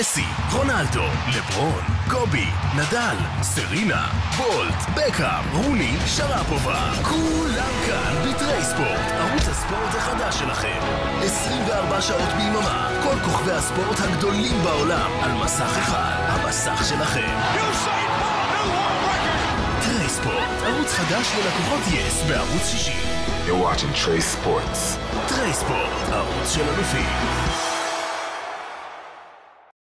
מסי, רונלדו, לברון, קובי, נדל, סרינה, בולט, בקאם, רוני, שרפובה. כולם כאן בתרי ספורט, ערוץ הספורט החדש שלכם. 24 שעות ביממה, כל כוכבי הספורט הגדולים בעולם, על מסך אחד, המסך שלכם. תרי ספורט, ערוץ חדש ללקוחות יס בערוץ 60. You're watching Trey Sports. תרי ספורט, ערוץ של אלופים.